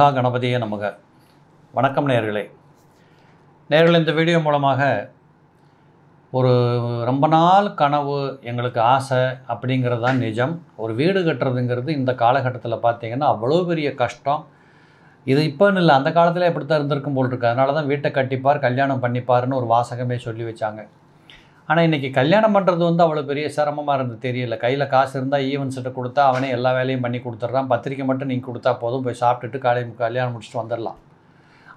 மகா கணபதியே நமக. வணக்கம் நேர்களே நேர்கள் இந்த வீடியோ மூலமாக ஒரு ரொம்ப நாள் கனவு எங்களுக்கு ஆசை அப்படிங்கிறது தான் நிஜம். ஒரு வீடு கட்டுறதுங்கிறது இந்த காலகட்டத்தில் பார்த்திங்கன்னா அவ்வளோ பெரிய கஷ்டம். இது இப்போன்னு இல்லை அந்த காலத்தில் எப்படி தான் இருந்திருக்கும் போல் இருக்குது அதனால தான் வீட்டை கட்டிப்பார் கல்யாணம் பண்ணிப்பாருன்னு ஒரு வாசகமே சொல்லி வச்சாங்க. ஆனால் இன்றைக்கி கல்யாணம் பண்ணுறது வந்து அவ்வளோ பெரிய சிரமமாக இருந்து தெரியல. கையில் காசு இருந்தால் ஈவெண்ட்ஸ்கிட்ட கொடுத்தா அவனே எல்லா வேலையும் பண்ணி கொடுத்துட்றான். பத்திரிக்கை மட்டும் நீங்கள் கொடுத்தா போதும். போய் சாப்பிட்டுட்டு காலை கல்யாணம் முடிச்சுட்டு வந்துடலாம்.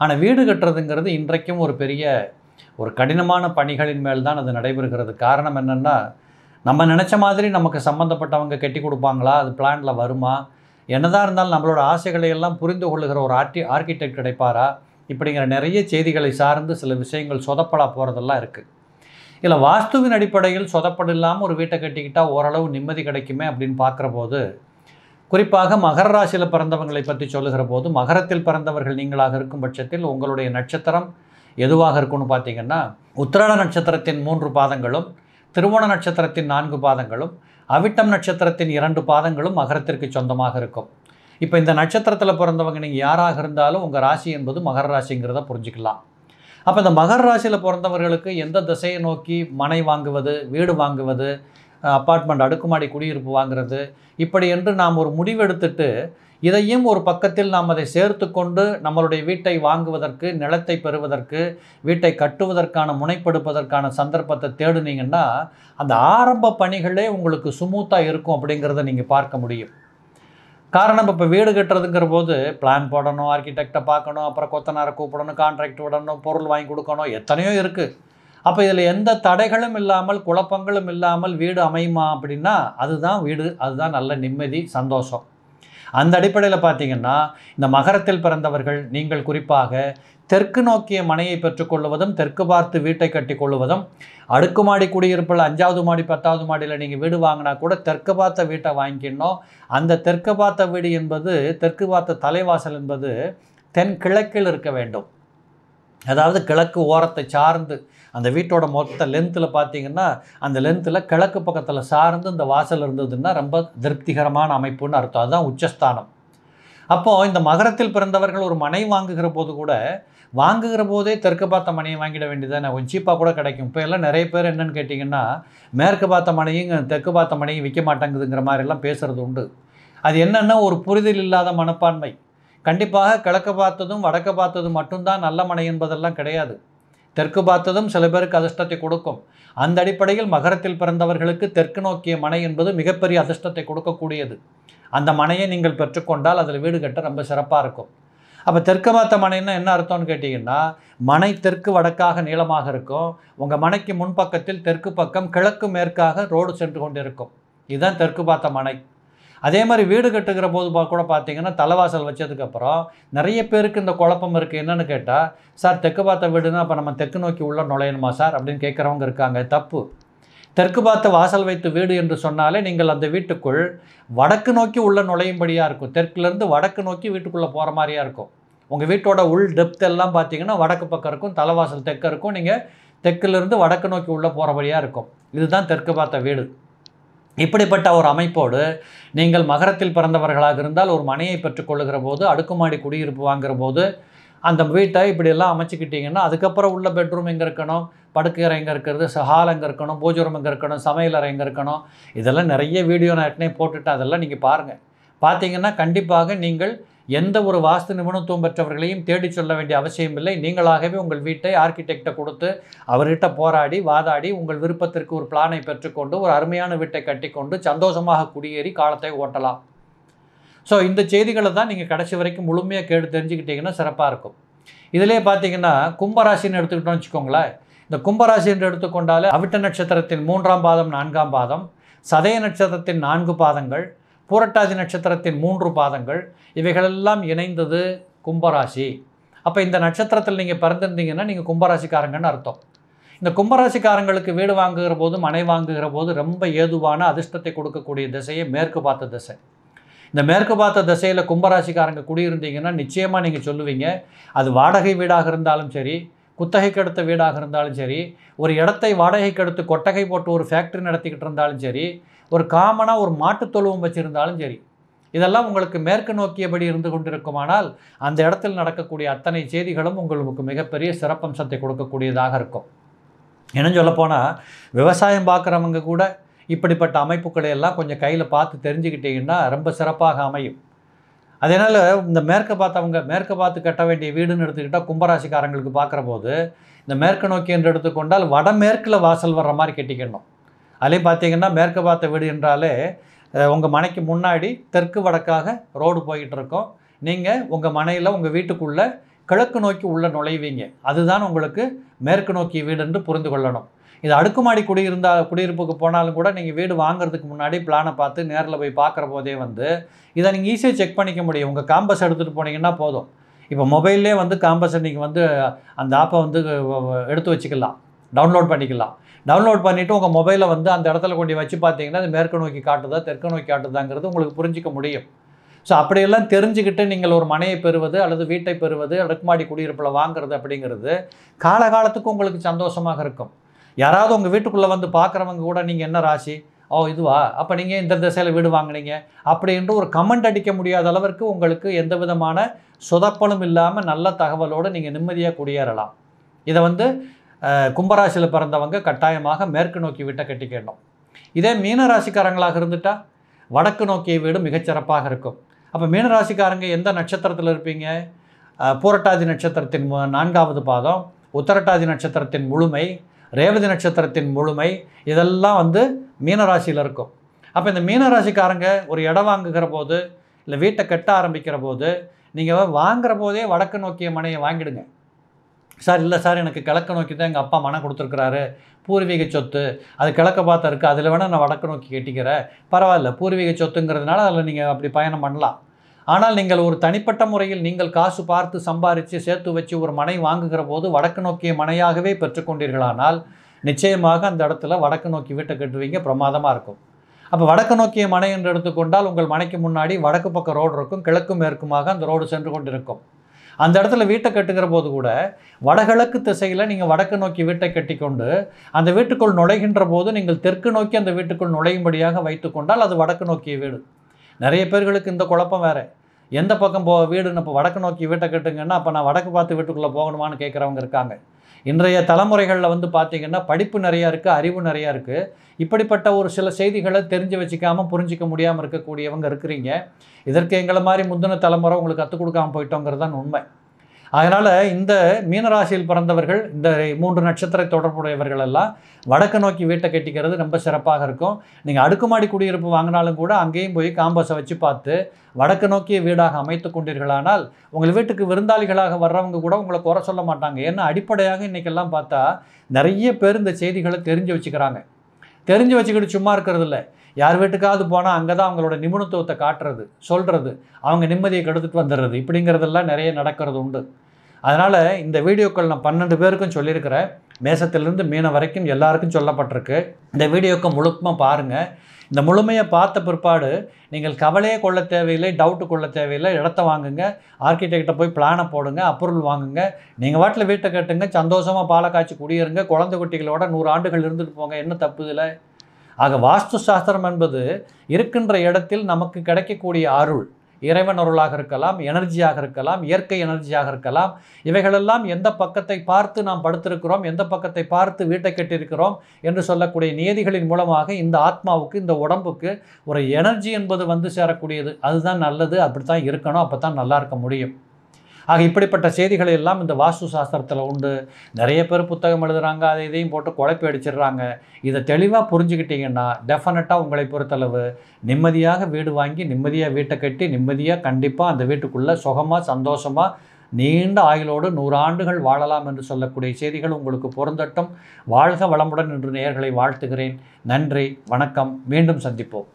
ஆனால் வீடு கட்டுறதுங்கிறது இன்றைக்கும் ஒரு பெரிய ஒரு கடினமான பணிகளின் மேல் தான் அது நடைபெறுகிறது. காரணம் என்னென்னா நம்ம நினச்ச மாதிரி நமக்கு சம்மந்தப்பட்டவங்க கட்டி கொடுப்பாங்களா? அது பிளானில் வருமா? என்னதான் இருந்தாலும் நம்மளோட ஆசைகளை எல்லாம் புரிந்து கொள்ளுகிற ஒரு ஆர்டி ஆர்கிடெக்ட் கிடைப்பாரா? இப்படிங்கிற நிறைய செய்திகளை சார்ந்து சில விஷயங்கள் சொதப்பலாக போகிறதெல்லாம் இருக்குது இல்லை வாஸ்துவின் அடிப்படையில் சொதப்படு இல்லாமல் ஒரு வீட்டை கட்டிக்கிட்டால் ஓரளவு நிம்மதி கிடைக்குமே அப்படின்னு பார்க்குற போது குறிப்பாக மகர ராசியில் பிறந்தவங்களை பற்றி சொல்லுகிற போது மகரத்தில் பிறந்தவர்கள் நீங்களாக இருக்கும் பட்சத்தில் உங்களுடைய நட்சத்திரம் எதுவாக இருக்கும்னு பார்த்தீங்கன்னா உத்திராட நட்சத்திரத்தின் மூன்று பாதங்களும் திருவோண நட்சத்திரத்தின் நான்கு பாதங்களும் அவிட்டம் நட்சத்திரத்தின் இரண்டு பாதங்களும் மகரத்திற்கு சொந்தமாக இருக்கும். இப்போ இந்த நட்சத்திரத்தில் பிறந்தவங்க நீங்கள் யாராக இருந்தாலும் உங்கள் ராசி என்பது மகர ராசிங்கிறத புரிஞ்சுக்கலாம். அப்போ இந்த மகர ராசியில் பிறந்தவர்களுக்கு எந்த திசையை நோக்கி மனை வாங்குவது வீடு வாங்குவது அப்பார்ட்மெண்ட் அடுக்குமாடி குடியிருப்பு வாங்குறது இப்படி என்று நாம் ஒரு முடிவெடுத்துட்டு இதையும் ஒரு பக்கத்தில் நாம் அதை சேர்த்து கொண்டு நம்மளுடைய வீட்டை வாங்குவதற்கு நிலத்தை பெறுவதற்கு வீட்டை கட்டுவதற்கான முனைப்படுப்பதற்கான சந்தர்ப்பத்தை தேடுனீங்கன்னா அந்த ஆரம்ப பணிகளே உங்களுக்கு சுமூத்தாக இருக்கும் அப்படிங்கிறத நீங்கள் பார்க்க முடியும். காரணம் இப்போ வீடு கட்டுறதுங்கிற போது பிளான் போடணும் ஆர்கிடெக்டை பார்க்கணும் அப்புறம் கொத்தனாரை கூப்பிடணும் கான்ட்ராக்ட் விடணும் பொருள் வாங்கி கொடுக்கணும் எத்தனையோ இருக்குது அப்போ இதில் எந்த தடைகளும் இல்லாமல் குழப்பங்களும் இல்லாமல் வீடு அமையுமா அப்படின்னா அதுதான் வீடு அதுதான் நல்ல நிம்மதி சந்தோஷம். அந்த அடிப்படையில் பார்த்தீங்கன்னா இந்த மகரத்தில் பிறந்தவர்கள் நீங்கள் குறிப்பாக தெற்கு நோக்கிய மனையை பெற்றுக்கொள்வதும் தெற்கு பார்த்து வீட்டை கட்டி கொள்வதும் அடுக்குமாடி குடியிருப்பில் அஞ்சாவது மாடி பத்தாவது மாடியில் நீங்கள் வீடு வாங்கினா கூட தெற்கு பார்த்த வீட்டை வாங்கிக்கணும் அந்த தெற்கு பார்த்த வீடு என்பது தெற்கு பார்த்த தலைவாசல் என்பது தென் கிழக்கில் இருக்க வேண்டும். அதாவது கிழக்கு ஓரத்தை சார்ந்து அந்த வீட்டோட மொத்த லென்த்தில் பார்த்தீங்கன்னா அந்த லென்த்தில் கிழக்கு பக்கத்தில் சார்ந்து இந்த வாசல் இருந்ததுன்னா ரொம்ப திருப்திகரமான அமைப்புன்னு அர்த்தம். அதுதான் உச்சஸ்தானம். அப்போது இந்த மகரத்தில் பிறந்தவர்கள் ஒரு மனை வாங்குகிற போது கூட வாங்குகிற போதே தெற்கு பார்த்த மனையை வாங்கிட வேண்டியதானே கொஞ்சம் சீப்பாக கூட கிடைக்கும். இப்போ எல்லாம் நிறைய பேர் என்னென்னு கேட்டிங்கன்னா மேற்கு பார்த்த மனையும் தெற்கு பார்த்த மனையும் விற்க மாட்டேங்குதுங்கிற மாதிரிலாம் பேசுகிறது உண்டு. அது என்னென்னா ஒரு புரிதல் இல்லாத மனப்பான்மை. கண்டிப்பாக கிழக்கு பார்த்ததும் வடக்கு பார்த்ததும் மட்டும்தான் நல்ல மனை என்பதெல்லாம் கிடையாது. தெற்கு பார்த்ததும் சில பேருக்கு அதிர்ஷ்டத்தை கொடுக்கும். அந்த அடிப்படையில் மகரத்தில் பிறந்தவர்களுக்கு தெற்கு நோக்கிய மனை என்பது மிகப்பெரிய அதிர்ஷ்டத்தை கொடுக்கக்கூடியது. அந்த மனையை நீங்கள் பெற்றுக்கொண்டால் அதில் வீடு கட்ட ரொம்ப சிறப்பாக இருக்கும். அப்போ தெற்கு பார்த்த மனைன்னா என்ன அர்த்தம்னு கேட்டிங்கன்னா மனை தெற்கு வடக்காக நீளமாக இருக்கும். உங்கள் மனைக்கு முன்பக்கத்தில் தெற்கு பக்கம் கிழக்கு மேற்காக ரோடு சென்று கொண்டிருக்கும். இதுதான் தெற்கு பார்த்த மனை. அதே மாதிரி வீடு கட்டுகிற போது கூட பார்த்தீங்கன்னா தலைவாசல் வச்சதுக்கப்புறம் நிறைய பேருக்கு இந்த குழப்பம் இருக்குது என்னென்னு கேட்டால் சார் தெற்கு பார்த்த வீடுனா அப்போ நம்ம தெற்கு நோக்கி உள்ளே நுழையணுமா சார்? அப்படின்னு கேட்குறவங்க இருக்காங்க. தப்பு. தெற்கு பார்த்து வாசல் வைத்து வீடு என்று சொன்னாலே நீங்கள் அந்த வீட்டுக்குள் வடக்கு நோக்கி உள்ளே நுழையும்படியாக இருக்கும். தெற்குலேருந்து வடக்கு நோக்கி வீட்டுக்குள்ளே போகிற மாதிரியாக இருக்கும். உங்கள் வீட்டோட உள் டெப்த் எல்லாம் பார்த்தீங்கன்னா வடக்கு பக்கம் இருக்கும் தலைவாசல் தெற்க இருக்கும். நீங்கள் தெற்குலேருந்து வடக்கு நோக்கி உள்ளே போகிறபடியாக இருக்கும். இதுதான் தெற்கு பார்த்த வீடு. இப்படிப்பட்ட ஒரு அமைப்போடு நீங்கள் மகரத்தில் பிறந்தவர்களாக இருந்தால் ஒரு மனையை பெற்றுக்கொள்ளுகிற போது அடுக்குமாடி குடியிருப்பு வாங்குகிற போது அந்த வீட்டை இப்படியெல்லாம் அமைச்சிக்கிட்டிங்கன்னா அதுக்கப்புறம் உள்ள பெட்ரூம் எங்கே இருக்கணும்? படுக்கையறை எங்கே இருக்கிறது? ஹால் எங்கே இருக்கணும்? பூஜை ரூம் எங்கே இருக்கணும்? சமையலறை எங்கே இருக்கணும்? இதெல்லாம் நிறைய வீடியோ நான் ஏற்கனவே போட்டுட்டு அதெல்லாம் நீங்கள் பாருங்கள் பார்த்தீங்கன்னா கண்டிப்பாக நீங்கள் எந்த ஒரு வாஸ்து நிபுணத்துவம் பெற்றவர்களையும் தேடி சொல்ல வேண்டிய அவசியம் இல்லை. நீங்களாகவே உங்கள் வீட்டை ஆர்கிடெக்டை கொடுத்து அவர்கிட்ட போராடி வாதாடி உங்கள் விருப்பத்திற்கு ஒரு பிளானை பெற்றுக்கொண்டு ஒரு அருமையான வீட்டை கட்டிக்கொண்டு சந்தோஷமாக குடியேறி காலத்தை ஓட்டலாம். ஸோ இந்த செய்திகளை தான் நீங்கள் கடைசி வரைக்கும் முழுமையாக கேட்டு தெரிஞ்சுக்கிட்டிங்கன்னா சிறப்பாக இருக்கும். இதிலே பார்த்தீங்கன்னா கும்பராசின்னு எடுத்துக்கிட்டோம்னு வச்சுக்கோங்களேன். இந்த கும்பராசி என்று எடுத்துக்கொண்டாலே அவிட்ட நட்சத்திரத்தின் மூன்றாம் பாதம் நான்காம் பாதம் சதய நட்சத்திரத்தின் நான்கு பாதங்கள் பூரட்டாதி நட்சத்திரத்தின் மூன்று பாதங்கள் இவைகளெல்லாம் இணைந்தது கும்பராசி. அப்போ இந்த நட்சத்திரத்தில் நீங்கள் பிறந்திருந்தீங்கன்னா நீங்கள் கும்பராசிக்காரங்கன்னு அர்த்தம். இந்த கும்பராசிக்காரங்களுக்கு வீடு வாங்குகிற போது மனை வாங்குகிற போது ரொம்ப ஏதுவான அதிர்ஷ்டத்தை கொடுக்கக்கூடிய திசையை மேற்கு பார்த்த திசை. இந்த மேற்கு பார்த்த திசையில் கும்பராசிக்காரங்க குடியிருந்தீங்கன்னா நிச்சயமாக நீங்கள் சொல்லுவீங்க அது வாடகை வீடாக இருந்தாலும் சரி குத்தகைக்கு எடுத்த வீடாக இருந்தாலும் சரி ஒரு இடத்தை வாடகைக்கு எடுத்து கொட்டகை போட்டு ஒரு ஃபேக்ட்ரி நடத்திக்கிட்டு இருந்தாலும் சரி ஒரு காமனாக ஒரு மாட்டுத் தொழுவம் வச்சுருந்தாலும் சரி இதெல்லாம் உங்களுக்கு மேற்கு நோக்கியபடி இருந்து கொண்டிருக்குமானால் அந்த இடத்தில் நடக்கக்கூடிய அத்தனை செய்திகளும் உங்களுக்கு மிகப்பெரிய சிறப்பம்சத்தை கொடுக்கக்கூடியதாக இருக்கும். என்ன சொல்லப்போனால் விவசாயம் பார்க்குறவங்க கூட இப்படிப்பட்ட அமைப்புகளை எல்லாம் கொஞ்சம் கையில் பார்த்து தெரிஞ்சுக்கிட்டிங்கன்னா ரொம்ப சிறப்பாக அமையும். அதனால் இந்த மேற்க பார்த்தவங்க மேற்கு பார்த்து கட்ட வேண்டிய வீடுன்னு எடுத்துக்கிட்டால் கும்பராசிக்காரங்களுக்கு பார்க்குற போது இந்த மேற்கு நோக்கி என்று எடுத்துக்கொண்டால் வடமேற்கில் வாசல் வர்ற மாதிரி கட்டிக்கணும். அதுலேயும் பார்த்தீங்கன்னா மேற்கு பார்த்த வீடு என்றாலே உங்கள் மனைக்கு முன்னாடி தெற்கு வடக்காக ரோடு போயிட்டு இருக்கோம். நீங்கள் உங்கள் மனையில் உங்கள் வீட்டுக்குள்ளே கிழக்கு நோக்கி உள்ளே நுழைவீங்க. அதுதான் உங்களுக்கு மேற்கு நோக்கி வீடு என்று புரிந்து கொள்ளணும். இது அடுக்குமாடி குடியிருந்தா குடியிருப்புக்கு போனாலும் கூட நீங்கள் வீடு வாங்குறதுக்கு முன்னாடி பிளானை பார்த்து நேரில் போய் பார்க்குற போதே வந்து இதை நீங்கள் ஈஸியாக செக் பண்ணிக்க முடியும். உங்கள் காம்பஸ் எடுத்துகிட்டு போனீங்கன்னா போதும். இப்போ மொபைல்லே வந்து காம்பஸை நீங்கள் வந்து அந்த ஆப்பை வந்து எடுத்து வச்சுக்கலாம். டவுன்லோட் பண்ணிக்கலாம். டவுன்லோட் பண்ணிவிட்டு உங்கள் மொபைலை வந்து அந்த இடத்துல கொண்டு வச்சு பார்த்தீங்கன்னா அது மேற்கு நோக்கி காட்டுதா தெற்கு நோக்கி காட்டுதாங்கிறது உங்களுக்கு புரிஞ்சிக்க முடியும். ஸோ அப்படியெல்லாம் தெரிஞ்சுக்கிட்டு நீங்கள் ஒரு மனையை பெறுவது அல்லது வீட்டை பெறுவது அடுக்குமாடி குடியிருப்பில் வாங்குறது அப்படிங்கிறது காலகாலத்துக்கு உங்களுக்கு சந்தோஷமாக இருக்கும். யாராவது உங்கள் வீட்டுக்குள்ளே வந்து பார்க்குறவங்க கூட நீங்கள் என்ன ராசி? ஓ இதுவா? அப்போ நீங்கள் இந்த திசையில் வீடு வாங்குனீங்க. அப்படின்ட்டு ஒரு கமெண்ட் அடிக்க முடியாத அளவிற்கு உங்களுக்கு எந்த விதமான சொதப்பலும் இல்லாமல் நல்ல தகவலோடு நீங்கள் நிம்மதியாக குடியேறலாம். இதை வந்து கும்பராசியில் பிறந்தவங்க கட்டாயமாக மேற்கு நோக்கி வீட்டை கட்டிக்கணும் இதே மீன ராசிக்காரங்களாக இருந்துட்டால் வடக்கு நோக்கிய வீடு மிகச்சிறப்பாக இருக்கும். அப்போ மீனராசிக்காரங்க எந்த நட்சத்திரத்தில் இருப்பீங்க? பூரட்டாதி நட்சத்திரத்தின் நான்காவது பாதம் உத்தரட்டாதி நட்சத்திரத்தின் முழுமை ரேவதி நட்சத்திரத்தின் முழுமை இதெல்லாம் வந்து மீனராசியில் இருக்கும். அப்போ இந்த மீனராசிக்காரங்க ஒரு இடம் வாங்குகிற போது இல்லை வீட்டை கட்ட ஆரம்பிக்கிற போது நீங்கள் வாங்குகிற போதே வடக்கு நோக்கிய மனையை வாங்கிடுங்க. சார் இல்லை சார் எனக்கு கிழக்கு நோக்கி தான் எங்கள் அப்பா மனம் கொடுத்துருக்குறாரு. பூர்வீக சொத்து அது கிழக்க பார்த்தா இருக்குது அதில் வேணால் நான் வடக்கு நோக்கி கட்டிக்கிறேன். பரவாயில்ல பூர்வீக சொத்துங்கிறதுனால அதில் நீங்கள் அப்படி பயணம் பண்ணலாம். ஆனால் நீங்கள் ஒரு தனிப்பட்ட முறையில் நீங்கள் காசு பார்த்து சம்பாரித்து சேர்த்து வச்சு ஒரு மனை வாங்குகிற போது வடக்கு நோக்கிய மனையாகவே பெற்றுக்கொண்டீர்களானால் நிச்சயமாக அந்த இடத்துல வடக்கு நோக்கி வீட்டை கட்டுவீங்க பிரமாதமாக இருக்கும். அப்போ வடக்கு நோக்கிய மனை என்று எடுத்துக்கொண்டால் உங்கள் மனைக்கு முன்னாடி வடக்கு பக்கம் ரோடு இருக்கும் கிழக்கும் மேற்குமாக அந்த ரோடு சென்று கொண்டிருக்கும். அந்த இடத்துல வீட்டை கட்டுகிற போது கூட வடகிழக்கு திசையில் நீங்கள் வடக்கு நோக்கி வீட்டை கட்டிக்கொண்டு அந்த வீட்டுக்குள் நுழைகின்ற போது நீங்கள் தெற்கு நோக்கி அந்த வீட்டுக்குள் நுழையும்படியாக வைத்துக்கொண்டால் அது வடக்கு நோக்கிய வீடு. நிறைய பேர்களுக்கு இந்த குழப்பம் வேறு. எந்த பக்கம் போ வீடுன்னு இப்போ வடக்கு நோக்கி வீட்டை கட்டுங்கன்னா அப்போ நான் வடக்கு பார்த்து வீட்டுக்குள்ளே போகணுமான்னு கேட்குறவங்க இருக்காங்க. இன்றைய தலைமுறைகளில் வந்து பார்த்திங்கன்னா படிப்பு நிறையா இருக்குது அறிவு நிறையா இருக்குது இப்படிப்பட்ட ஒரு சில செய்திகளை தெரிஞ்சு வச்சுக்காமல் புரிஞ்சிக்க முடியாமல் இருக்கக்கூடியவங்க இருக்கிறீங்க. இதற்கு எங்களை மாதிரி முந்தின தலைமுறை உங்களுக்கு கற்றுக் கொடுக்காமல் போயிட்டோங்கிறது தான் உண்மை. அதனால் இந்த மீனராசியில் பிறந்தவர்கள் இந்த மூன்று நட்சத்திர தொடர்புடையவர்கள் எல்லாம் வடக்கு நோக்கி வீட்டை கட்டிக்கிறது ரொம்ப சிறப்பாக இருக்கும். நீங்கள் அடுக்குமாடி குடியிருப்பு வாங்கினாலும் கூட அங்கேயும் போய் காம்பஸை வச்சு பார்த்து வடக்கு நோக்கிய வீடாக அமைத்து கொண்டீர்களானால் உங்கள் வீட்டுக்கு விருந்தாளிகளாக வர்றவங்க கூட உங்களை குறை சொல்ல மாட்டாங்க. ஏன்னா அடிப்படையாக இன்றைக்கெல்லாம் பார்த்தா நிறைய பேர் இந்த செய்திகளை தெரிஞ்சு வச்சுக்கிறாங்க. தெரிஞ்சு வச்சுக்கிட்டு சும்மா இருக்கிறது இல்லை யார் வீட்டுக்காவது போனால் அங்கே தான் அவங்களோட நிபுணத்துவத்தை காட்டுறது சொல்கிறது அவங்க நிம்மதியை கெடுத்துட்டு வந்துடுறது இப்படிங்கிறதெல்லாம் நிறைய நடக்கிறது உண்டு. அதனால் இந்த வீடியோக்கள் நான் பன்னெண்டு பேருக்கும் சொல்லியிருக்கிறேன். மேசத்திலிருந்து மீன வரைக்கும் எல்லாருக்கும் சொல்லப்பட்டிருக்கு. இந்த வீடியோக்கு முழுக்கமாக பாருங்கள் இந்த முழுமையை பார்த்த பிற்பாடு நீங்கள் கவலையே கொள்ள தேவையில்லை டவுட்டு கொள்ள தேவையில்லை. இடத்த வாங்குங்க. ஆர்கிடெக்டை போய் பிளானை போடுங்க அப்ரூவல் வாங்குங்க. நீங்கள் வாட்டில் வீட்டை கட்டுங்க சந்தோஷமாக பாலை காய்ச்சி குடியிருங்க குழந்தை குட்டிகளோட நூறு ஆண்டுகள் இருந்துட்டு போங்க என்ன தப்பு இதில்? ஆக வாஸ்து சாஸ்திரம் என்பது இருக்கின்ற இடத்தில் நமக்கு கிடைக்கக்கூடிய அருள். இறைவன் அருளாக இருக்கலாம் எனர்ஜியாக இருக்கலாம் இயற்கை எனர்ஜியாக இருக்கலாம். இவைகளெல்லாம் எந்த பக்கத்தை பார்த்து நாம் படுத்திருக்கிறோம் எந்த பக்கத்தை பார்த்து வீட்டை கட்டியிருக்கிறோம் என்று சொல்லக்கூடிய நியதிகளின் மூலமாக இந்த ஆத்மாவுக்கு இந்த உடம்புக்கு ஒரு எனர்ஜி என்பது வந்து சேரக்கூடியது. அதுதான் நல்லது அப்படி தான் இருக்கணும் அப்போ தான் நல்லா இருக்க முடியும். ஆக இப்படிப்பட்ட செய்திகளை எல்லாம் இந்த வாஸ்து சாஸ்திரத்தில் உண்டு. நிறைய பேர் புத்தகம் எழுதுகிறாங்க அதை இதையும் போட்டு குழப்பி அடிச்சிடுறாங்க. இதை தெளிவாக புரிஞ்சுக்கிட்டிங்கன்னா டெஃபினட்டாக உங்களை பொறுத்தளவு நிம்மதியாக வீடு வாங்கி நிம்மதியாக வீட்டை கட்டி நிம்மதியாக கண்டிப்பாக அந்த வீட்டுக்குள்ளே சுகமாக சந்தோஷமாக நீண்ட ஆயுளோடு நூறாண்டுகள் வாழலாம் என்று சொல்லக்கூடிய செய்திகள் உங்களுக்கு பொருந்தட்டும். வாழ்க வளமுடன் என்று நேர்களை வாழ்த்துகிறேன். நன்றி வணக்கம். மீண்டும் சந்திப்போம்.